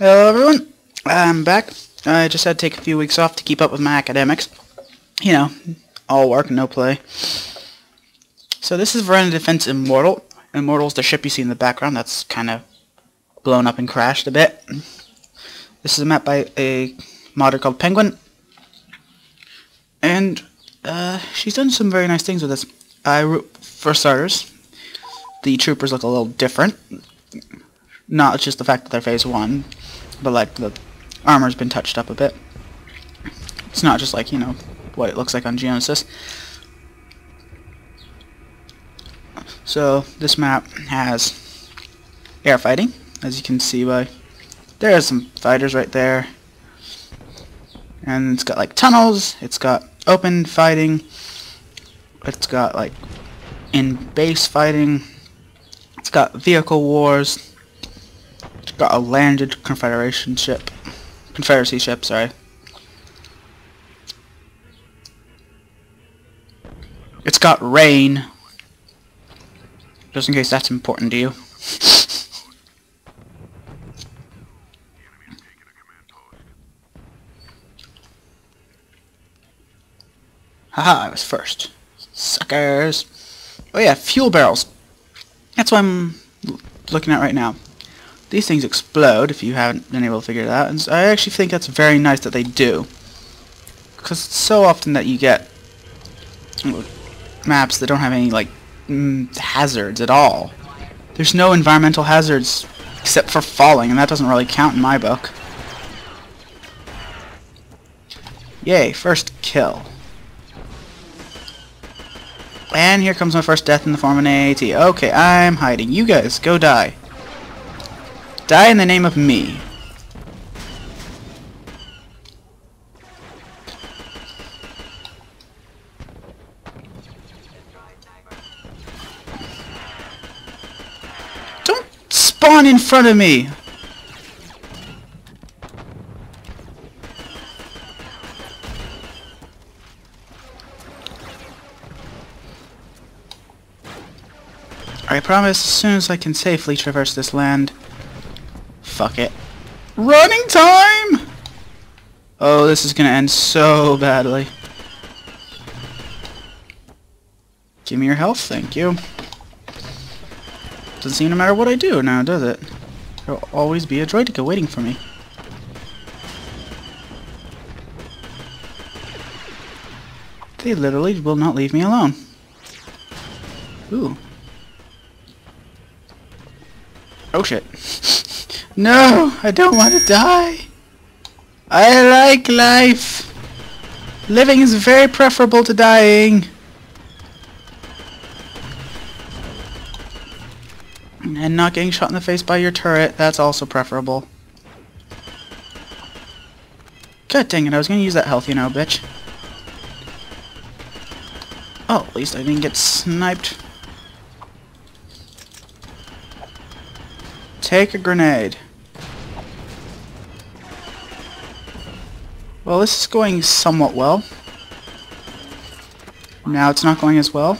Hello everyone, I'm back. I just had to take a few weeks off to keep up with my academics. You know, all work, no play. So this is Verena Defense Immortal. Immortal's the ship you see in the background that's kind of blown up and crashed a bit. This is a map by a modder called Penguin. And uh, she's done some very nice things with this. I, for starters, the troopers look a little different. Not just the fact that they're phase 1, but like the armor's been touched up a bit. It's not just like, you know, what it looks like on Geonosis. So this map has air fighting, as you can see by there are some fighters right there. And it's got like tunnels, it's got open fighting, it's got like in base fighting, it's got vehicle wars, got a landed Confederation ship. Confederacy ship, sorry. It's got rain. Just in case that's important to you. Haha, I was first. Suckers. Oh yeah, fuel barrels. That's what I'm looking at right now these things explode if you haven't been able to figure it out. And I actually think that's very nice that they do. Because it's so often that you get maps that don't have any, like, mm, hazards at all. There's no environmental hazards except for falling, and that doesn't really count in my book. Yay, first kill. And here comes my first death in the form of an AAT. Okay, I'm hiding. You guys, go die. Die in the name of me. Don't spawn in front of me! I promise as soon as I can safely traverse this land, Fuck it. Running time! Oh, this is gonna end so badly. Give me your health, thank you. Doesn't seem to matter what I do now, does it? There'll always be a droideka waiting for me. They literally will not leave me alone. Ooh. Oh shit. No, I don't want to die. I like life. Living is very preferable to dying. And not getting shot in the face by your turret, that's also preferable. God dang it, I was gonna use that health, you know, bitch. Oh, at least I didn't get sniped. Take a grenade. Well, this is going somewhat well. Now it's not going as well.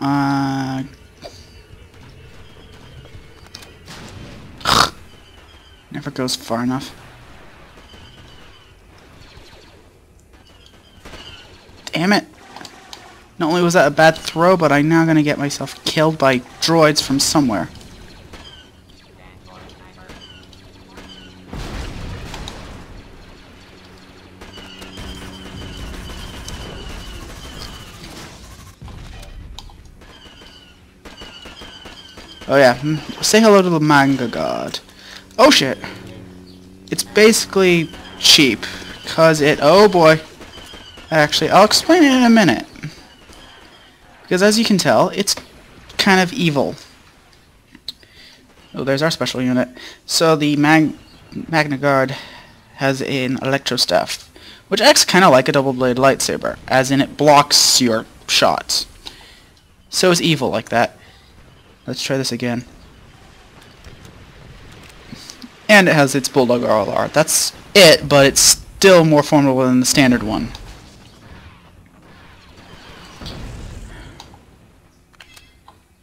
Uh... Never goes far enough. Damn it! Not only was that a bad throw, but I'm now gonna get myself killed by droids from somewhere. Oh yeah, hmm. say hello to the Magna Guard. Oh shit! It's basically cheap, cause it, oh boy. Actually, I'll explain it in a minute. Because as you can tell, it's kind of evil. Oh, there's our special unit. So the Mag Magna Guard has an electro staff, which acts kind of like a double-bladed lightsaber, as in it blocks your shots. So it's evil like that. Let's try this again. And it has its Bulldog RLR. That's it, but it's still more formidable than the standard one.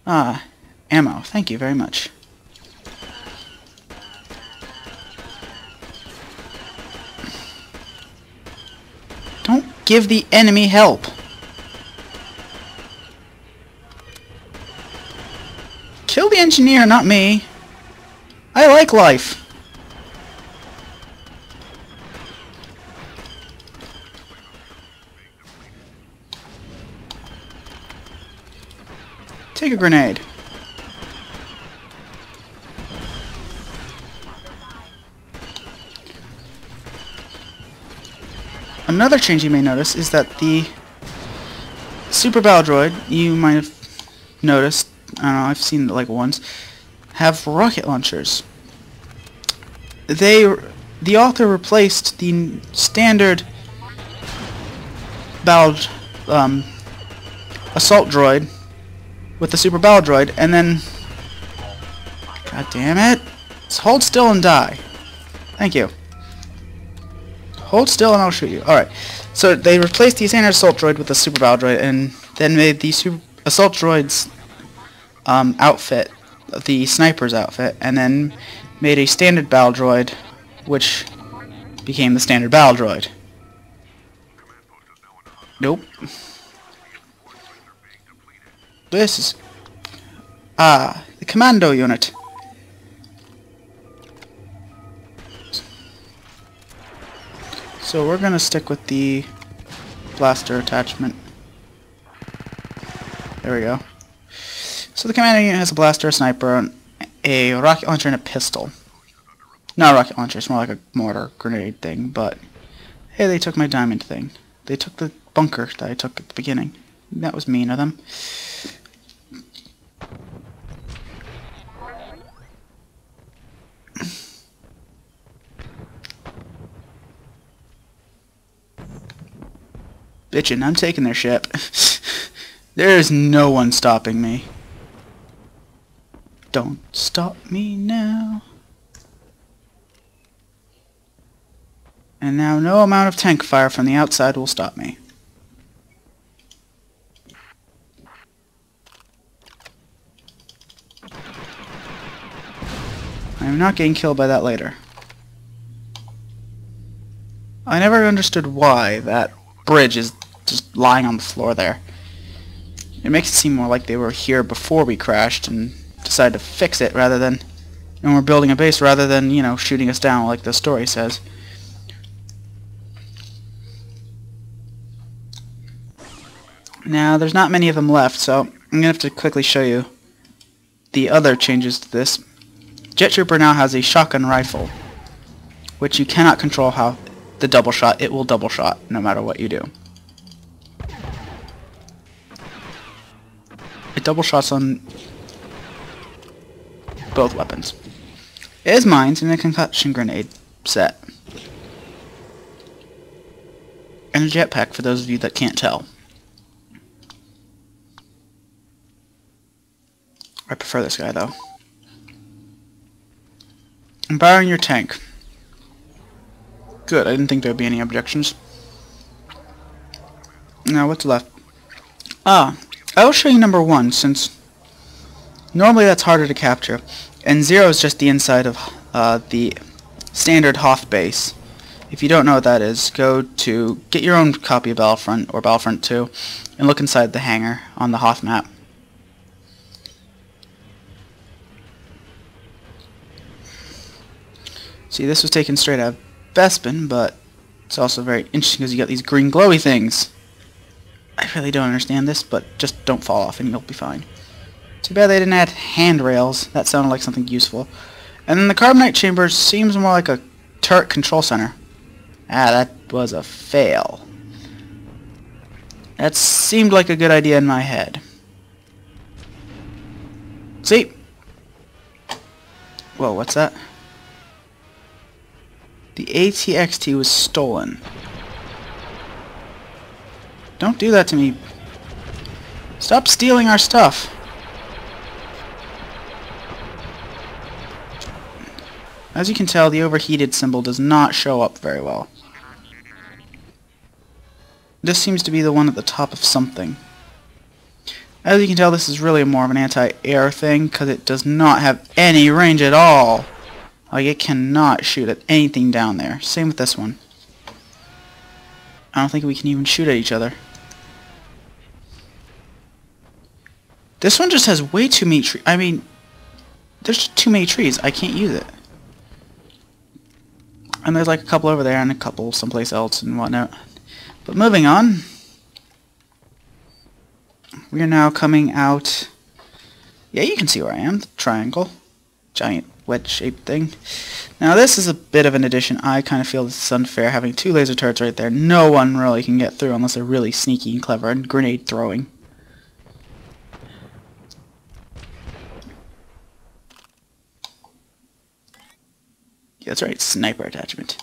Ah, ammo. Thank you very much. Don't give the enemy help. Engineer, not me. I like life. Take a grenade. Another change you may notice is that the Super Battle Droid, you might have noticed, I don't know, I've seen like once, have rocket launchers. They, the author replaced the standard battle, um, assault droid with the Super Battle Droid, and then, god damn it, Just hold still and die. Thank you. Hold still and I'll shoot you. Alright. So they replaced the standard assault droid with the super battle droid and then made the assault droid's um, outfit the sniper's outfit and then made a standard battle droid which became the standard battle droid. Nope. This is... Ah, the commando unit. So we're to stick with the blaster attachment. There we go. So the commando unit has a blaster, a sniper, a rocket launcher, and a pistol. Not a rocket launcher, it's more like a mortar grenade thing, but hey, they took my diamond thing. They took the bunker that I took at the beginning. That was mean of them. bitching. I'm taking their ship. there is no one stopping me. Don't stop me now. And now no amount of tank fire from the outside will stop me. I am not getting killed by that later. I never understood why that bridge is just lying on the floor there. It makes it seem more like they were here before we crashed and decided to fix it rather than and we're building a base rather than, you know, shooting us down like the story says. Now, there's not many of them left, so I'm going to have to quickly show you the other changes to this. Jet Trooper now has a shotgun rifle, which you cannot control how the double shot. It will double shot no matter what you do. It double shots on both weapons. It is mines in a concussion grenade set. And a jetpack for those of you that can't tell. I prefer this guy though. Empowering your tank. Good, I didn't think there would be any objections. Now, what's left? Ah, I will show you number one, since normally that's harder to capture. And zero is just the inside of uh, the standard Hoth base. If you don't know what that is, go to get your own copy of Battlefront, or Battlefront 2, and look inside the hangar on the Hoth map. See, this was taken straight out of Bespin, but it's also very interesting because you got these green glowy things. I really don't understand this, but just don't fall off and you'll be fine. Too bad they didn't add handrails. That sounded like something useful. And then the carbonite chamber seems more like a turret control center. Ah, that was a fail. That seemed like a good idea in my head. See? Whoa, what's that? The ATXT was stolen. Don't do that to me. Stop stealing our stuff. As you can tell, the overheated symbol does not show up very well. This seems to be the one at the top of something. As you can tell, this is really more of an anti-air thing, because it does not have any range at all. Like, it cannot shoot at anything down there. Same with this one. I don't think we can even shoot at each other. This one just has way too many trees. I mean, there's too many trees. I can't use it. And there's like a couple over there and a couple someplace else and whatnot. But moving on. We are now coming out... Yeah, you can see where I am. The triangle. Giant wedge-shaped thing. Now this is a bit of an addition. I kind of feel this is unfair having two laser turrets right there. No one really can get through unless they're really sneaky and clever and grenade throwing. That's right, sniper attachment.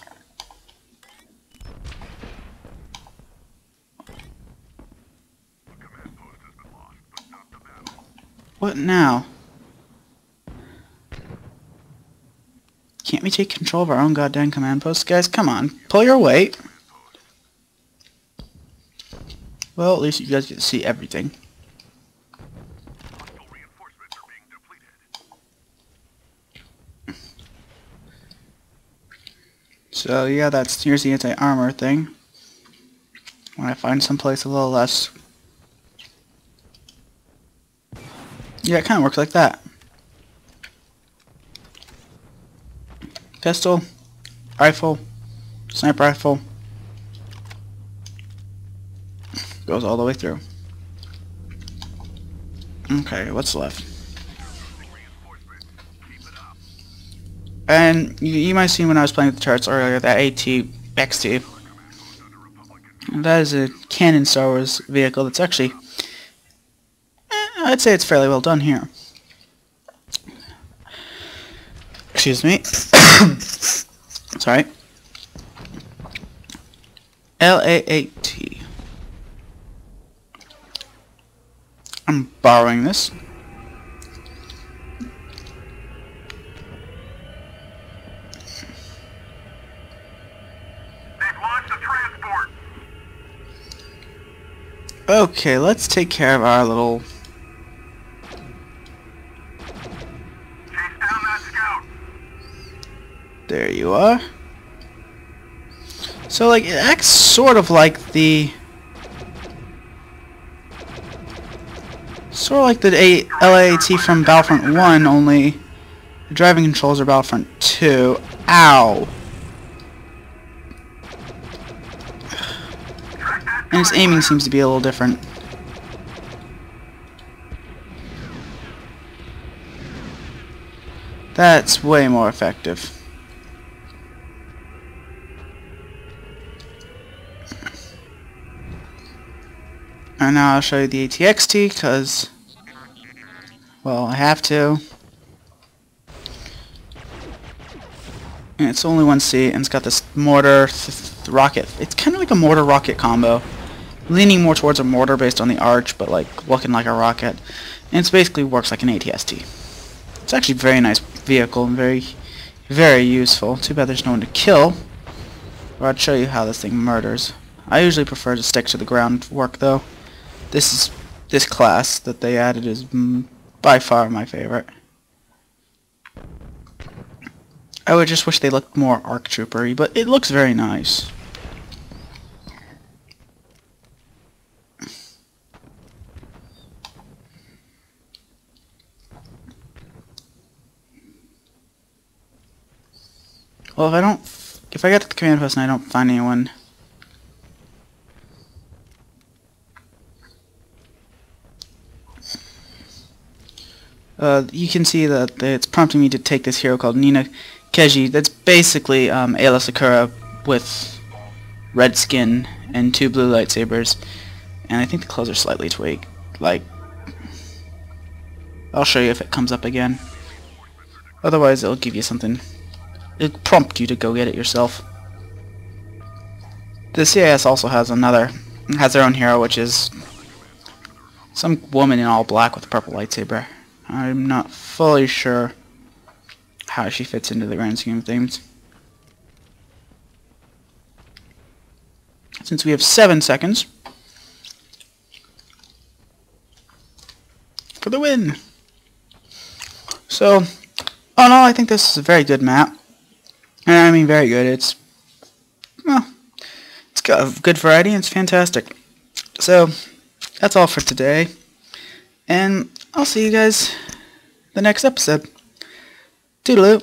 What now? Can't we take control of our own goddamn command post? Guys, come on. Pull your weight. Well, at least you guys get to see everything. So yeah, that's here's the anti-armor thing. When I find someplace a little less... Yeah, it kind of works like that. Pistol, rifle, sniper rifle. Goes all the way through. Okay, what's left? And you, you might see when I was playing with the charts earlier, that AT XT. That is a canon Star Wars vehicle that's actually, eh, I'd say it's fairly well done here. Excuse me. Sorry. L-A-A-T. I'm borrowing this. Okay, let's take care of our little... There you are. So, like, it acts sort of like the... Sort of like the A LAAT from Battlefront 1, only the driving controls are Battlefront 2. Ow! And his aiming seems to be a little different. That's way more effective. And now I'll show you the ATXT, because, well, I have to. And it's only one seat, and it's got this mortar, rocket. It's kind of like a mortar-rocket combo leaning more towards a mortar based on the arch, but like looking like a rocket. And it basically works like an ATST. It's actually a very nice vehicle and very, very useful. Too bad there's no one to kill. Or I'd show you how this thing murders. I usually prefer to stick to the ground work though. This is this class that they added is by far my favorite. I would just wish they looked more ARC Troopery, but it looks very nice. Well, if I don't... If I get to the command post and I don't find anyone... Uh, you can see that it's prompting me to take this hero called Nina Keji. That's basically um, Aayla Secura with red skin and two blue lightsabers. And I think the clothes are slightly tweaked. Like, I'll show you if it comes up again. Otherwise, it'll give you something It'll prompt you to go get it yourself. The CIS also has another, has their own hero, which is some woman in all black with a purple lightsaber. I'm not fully sure how she fits into the grand scheme of things. Since we have seven seconds for the win. So, oh no, I think this is a very good map. I mean very good. It's well, it's got a good variety and it's fantastic. So, that's all for today. And I'll see you guys the next episode. Toodaloo.